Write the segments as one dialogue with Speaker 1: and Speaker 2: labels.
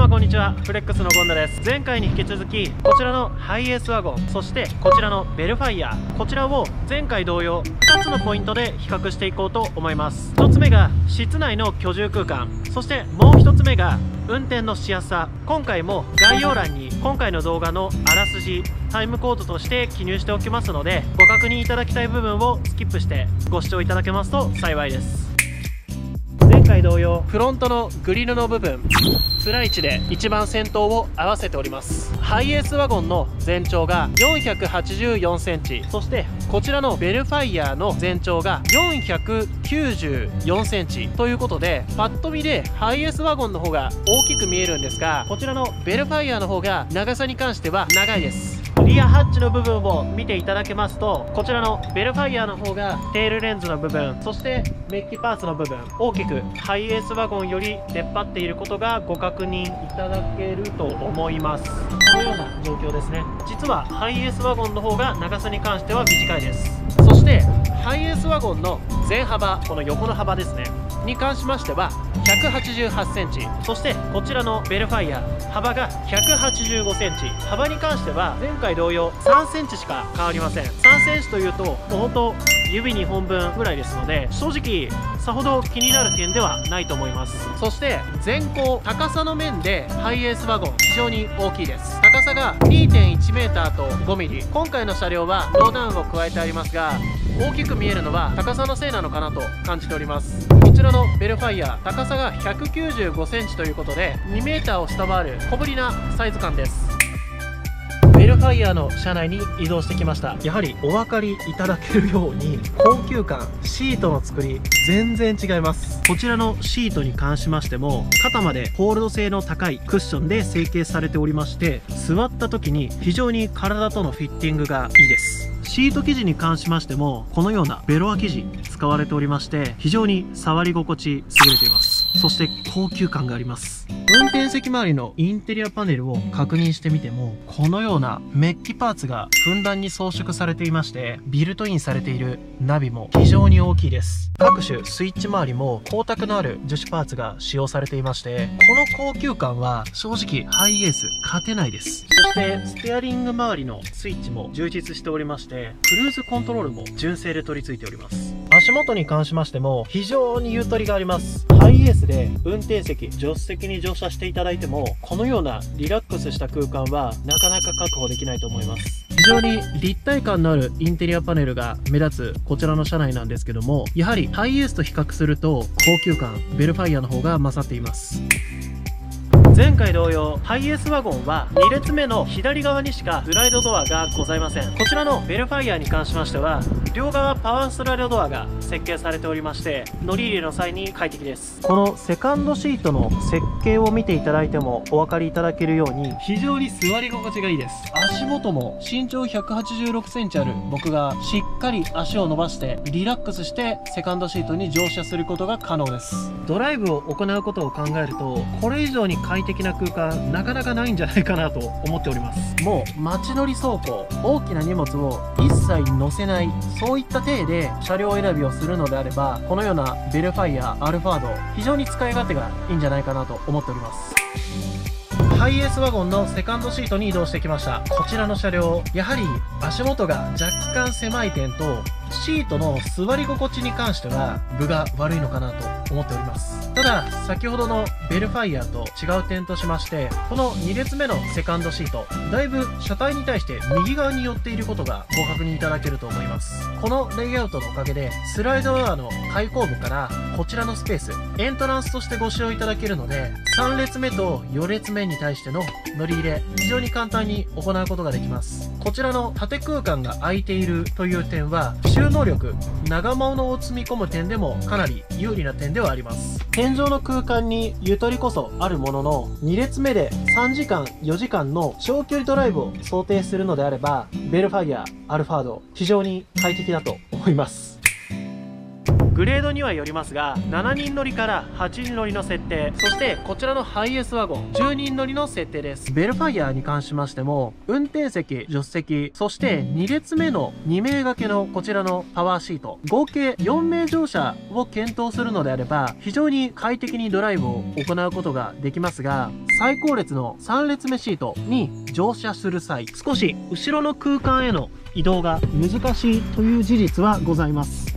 Speaker 1: 様こんにちは。フレックスのゴンダです。前回に引き続きこちらのハイエースワゴンそしてこちらのベルファイヤーこちらを前回同様2つのポイントで比較していこうと思います。1つ目が室内の居住空間そしてもう1つ目が運転のしやすさ。今回も概要欄に今回の動画のあらすじタイムコードとして記入しておきますのでご確認いただきたい部分をスキップしてご視聴いただけますと幸いです。前回同様。フロントのグリルの部分ツライチで一番先頭を合わせております。ハイエースワゴンの全長が484センチ。そしてこちらのヴェルファイアの全長が494センチ。ということでパッと見でハイエースワゴンの方が大きく見えるんですがこちらのヴェルファイアの方が長さに関しては長いです。リアハッチの部分を見ていただけますとこちらのヴェルファイアの方がテールレンズの部分そしてメッキパーツの部分大きくハイエースワゴンより出っ張っていることがご確認いただけると思います。このような状況ですね。実はハイエースワゴンの方が長さに関しては短いですそしてハイエースワゴンの全幅この横の幅ですね。に関しましては188センチそしてこちらのベルファイヤー幅が185センチ幅に関しては前回同様3センチしか変わりません。3センチというともう本当指2本分ぐらいですので正直さほど気になる点ではないと思います。そして前高高さの面でハイエースワゴン非常に大きいです。高さが 2.1m と 5mm 今回の車両はローダウンを加えてありますが大きく見えるのは高さのせいなのかなと感じております。こちらのベルファイア高さが 195cm ということで 2m を下回る小ぶりなサイズ感です。ベルファイヤーの車内に移動してきました。やはりお分かりいただけるように高級感シートの作り全然違います。こちらのシートに関しましても肩までホールド性の高いクッションで成形されておりまして座った時に非常に体とのフィッティングがいいです。シート生地に関しましてもこのようなベロア生地使われておりまして非常に触り心地優れています。そして高級感があります。運転席周りのインテリアパネルを確認してみてもこのようなメッキパーツがふんだんに装飾されていましてビルトインされているナビも非常に大きいです。各種スイッチ周りも光沢のある樹脂パーツが使用されていましてこの高級感は正直ハイエース勝てないです。そしてステアリング周りのスイッチも充実しておりましてクルーズコントロールも純正で取り付いております。足元に関しましても非常にゆとりがあります。ハイエースで運転席助手席に乗車していただいてもこのようなリラックスした空間はなかなか確保できないと思います。非常に立体感のあるインテリアパネルが目立つこちらの車内なんですけどもやはりハイエースと比較すると高級感ベルファイアの方が勝っています。前回同様ハイエースワゴンは2列目の左側にしかスライドドアがございません。こちらのベルファイヤーに関しましては両側パワースライドドアが設計されておりまして乗り入れの際に快適です。このセカンドシートの設計を見ていただいてもお分かりいただけるように非常に座り心地がいいです。足元も身長1 8 6センチある。僕がしっかり足を伸ばしてリラックスしてセカンドシートに乗車することが可能です。ドライブを行うことを考えるとこれ以上に快適な空間なかなかないんじゃないかなと思っております。もう街乗り走行大きな荷物を一切載せないそういった体で車両選びをするのであればこのようなベルファイアアルファード非常に使い勝手がいいんじゃないかなと思っております。ハイエースワゴンのセカンドシートに移動してきました。こちらの車両やはり足元が若干狭い点とシートの座り心地に関しては分が悪いのかなと思っております。ただ先ほどのベルファイアと違う点としましてこの2列目のセカンドシートだいぶ車体に対して右側に寄っていることがご確認いただけると思います。このレイアウトのおかげでスライドドアの開口部からこちらのスペースエントランスとしてご使用いただけるので3列目と4列目に対しての乗り入れ非常に簡単に行うことができます。こちらの縦空間が空いているという点は収納力長物を積み込む点でもかなり有利な点ではあります。天井の空間にゆとりこそあるものの2列目で3時間4時間の長距離ドライブを想定するのであればベルファイアアルファード非常に快適だと思います。グレードにはよりますが7人乗りから8人乗りの設定そしてこちらのハイエースワゴン10人乗りの設定です。ベルファイヤーに関しましても運転席助手席そして2列目の2名掛けのこちらのパワーシート合計4名乗車を検討するのであれば非常に快適にドライブを行うことができますが最高列の3列目シートに乗車する際少し後ろの空間への移動が難しいという事実はございます。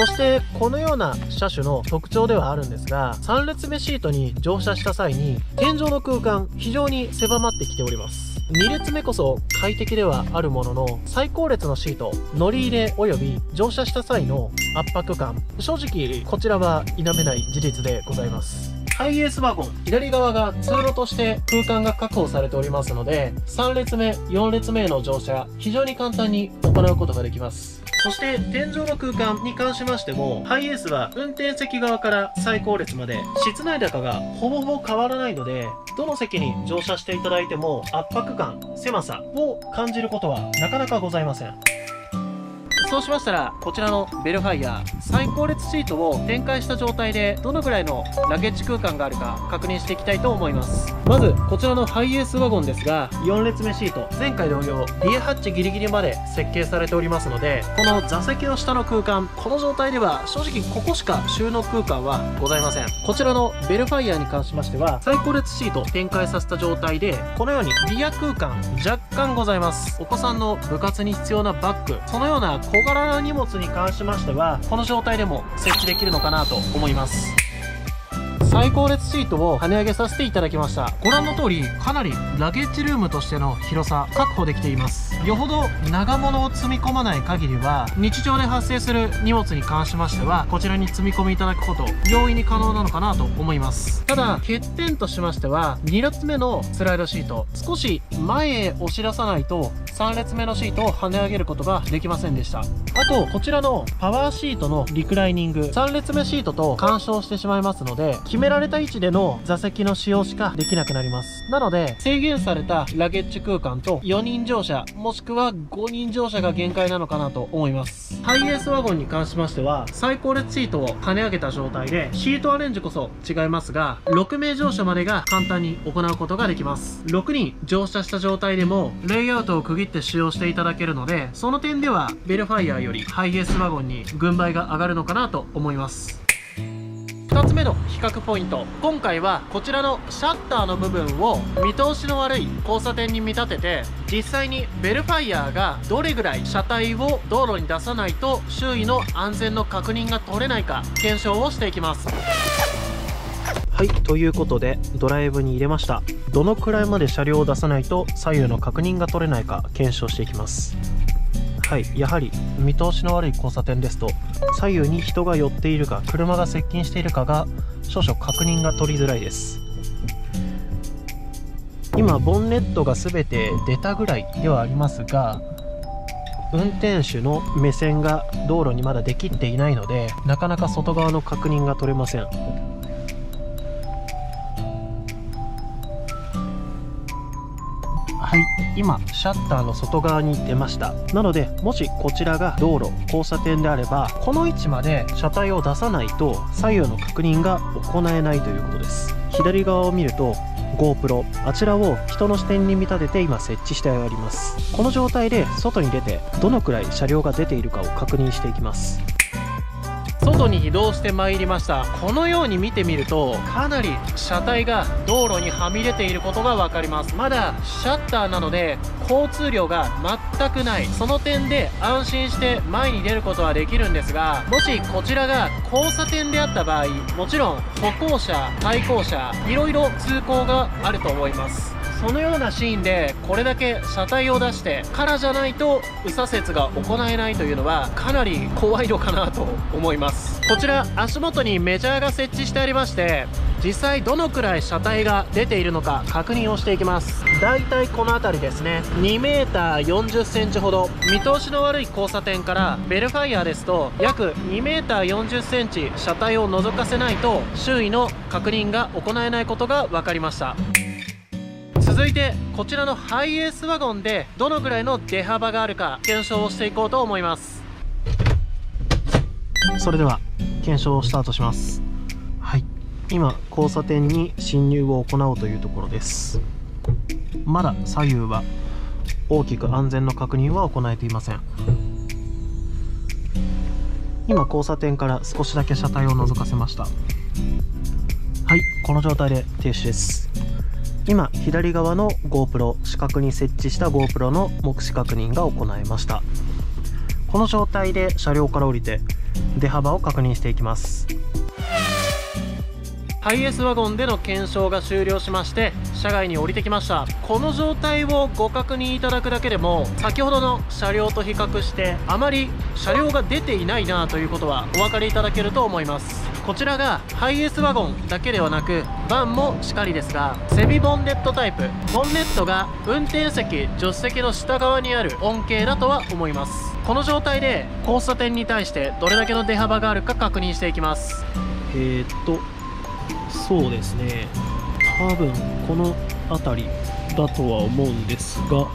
Speaker 1: そしてこのような車種の特徴ではあるんですが3列目シートに乗車した際に天井の空間非常に狭まってきております。2列目こそ快適ではあるものの最高列のシート乗り入れ及び乗車した際の圧迫感。正直こちらは否めない事実でございます。ハイエースワゴン左側が通路として空間が確保されておりますので3列目4列目への乗車非常に簡単に行うことができます。そして天井の空間に関しましてもハイエースは運転席側から最高列まで室内高がほぼほぼ変わらないのでどの席に乗車していただいても圧迫感狭さを感じることはなかなかございません。そうしましたらこちらのベルファイヤー最高列シートを展開した状態でどのぐらいのラゲッジ空間があるか確認していきたいと思います。まずこちらのハイエースワゴンですが4列目シート前回同様リエハッチギリギリまで設計されておりますのでこの座席の下の空間この状態では正直ここしか収納空間はございません。こちらのベルファイヤーに関しましては最高列シート展開させた状態でこのようにリア空間若干ございます。お子さんの部活に必要なバッグそのような小柄な荷物に関しましてはこの状態でも設置できるのかなと思います。最高列シートを跳ね上げさせていただきました。ご覧の通りかなりラゲッジルームとしての広さ確保できています。よほど長物を積み込まない限りは日常で発生する荷物に関しましてはこちらに積み込みいただくこと容易に可能なのかなと思います。ただ欠点としましては2列目のスライドシート少し前へ押し出さないと3列目のシートを跳ね上げることができませんでした。あとこちらのパワーシートのリクライニング3列目シートと干渉してしまいますので決められた位置での座席の使用しかできなくなります。なので制限されたラゲッジ空間と4人乗車もしくは5人乗車が限界なのかなと思います。ハイエースワゴンに関しましては最高列シートを跳ね上げた状態でシートアレンジこそ違いますが6名乗車までが簡単に行うことができます。6人乗車した状態でもレイアウトを区切って使用していただけるのでその点ではベルファイヤーよりハイエースワゴンに軍配が上がるのかなと思います。2つ目の比較ポイント。今回はこちらのシャッターの部分を見通しの悪い交差点に見立てて実際にベルファイヤーがどれぐらい車体を道路に出さないと周囲の安全の確認が取れないか検証をしていきます。はいということでドライブに入れました。どのくらいまで車両を出さないと左右の確認が取れないか検証していきます。はいやはり見通しの悪い交差点ですと左右に人が寄っているか車が接近しているかが少々確認が取りづらいです。今ボンネットが全て出たぐらいではありますが運転手の目線が道路にまだできっていないのでなかなか外側の確認が取れません。はい今シャッターの外側に出ました。なのでもしこちらが道路交差点であればこの位置まで車体を出さないと左右の確認が行えないということです。左側を見ると GoPro あちらを人の視点に見立てて今設置してあります。この状態で外に出てどのくらい車両が出ているかを確認していきます。外に移動してまいりました。このように見てみるとかなり車体が道路にはみ出ていることが分かります。まだシャッターなので交通量が全くない。その点で安心して前に出ることはできるんですがもしこちらが交差点であった場合もちろん歩行者対向車いろいろ通行があると思います。そのようなシーンでこれだけ車体を出してからじゃないと右左折が行えないというのはかなり怖いのかなと思います。こちら足元にメジャーが設置してありまして実際どのくらい車体が出ているのか確認をしていきます。だいたいこの辺りですね。2m40 センチほど。見通しの悪い交差点からベルファイヤーですと約 2m40 センチ車体を覗かせないと周囲の確認が行えないことが分かりました。続いてこちらのハイエースワゴンでどのぐらいの出幅があるか検証をしていこうと思います。それでは検証をスタートします。はい。今交差点に進入を行おうというところです。まだ左右は大きく安全の確認は行えていません。今交差点から少しだけ車体を覗かせました。はい。この状態で停止です。今左側の GoPro 四角に設置した GoPro の目視確認が行えました。この状態で車両から降りて出幅を確認していきます。ハイエースワゴンでの検証が終了しまして車外に降りてきました。この状態をご確認いただくだけでも先ほどの車両と比較してあまり車両が出ていないなということはお分かりいただけると思います。こちらがハイエースワゴンだけではなくバンもしかりですがセミボンネットタイプ。ボンネットが運転席助手席の下側にある恩恵だとは思います。この状態で交差点に対してどれだけの出幅があるか確認していきます。えー、っとそうですね。多分この辺りだとは思うんですが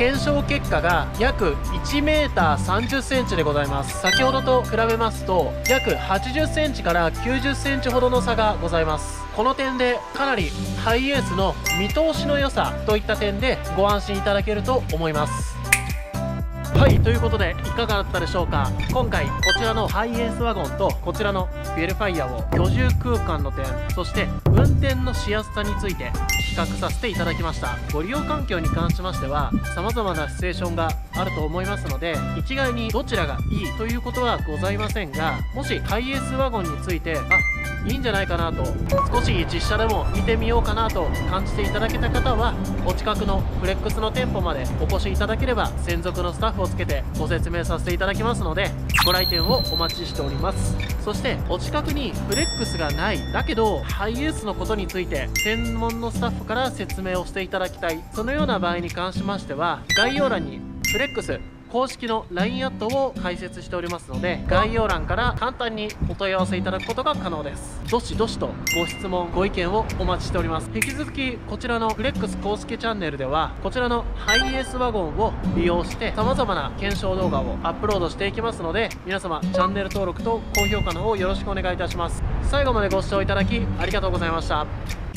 Speaker 1: 検証結果が約 1m30cm でございます。先ほどと比べますと約 80cm から 90cm ほどの差がございます。この点でかなりハイエースの見通しの良さといった点でご安心いただけると思います。はいということでいかがだったでしょうか？今回こちらのハイエースワゴンとこちらのベルファイアを居住空間の点そして運転のしやすさについて比較させていただきました。ご利用環境に関しましては様々なシチュエーションがあると思いますので一概にどちらがいいということはございませんがもしハイエースワゴンについてあいいんじゃないかなと。少し実車でも見てみようかなと感じていただけた方はお近くのフレックスの店舗までお越しいただければ専属のスタッフをつけてご説明させていただきますのでご来店をお待ちしております。そしてお近くにフレックスがない。だけどハイエースのことについて専門のスタッフから説明をしていただきたい。そのような場合に関しましては概要欄にフレックス公式の LINE アットを開設しておりますので概要欄から簡単にお問い合わせいただくことが可能です。どしどしとご質問ご意見をお待ちしております。引き続きこちらのフレックス公式チャンネルではこちらのハイエースワゴンを利用して様々な検証動画をアップロードしていきますので皆様チャンネル登録と高評価の方よろしくお願いいたします。最後までご視聴いただきありがとうございました。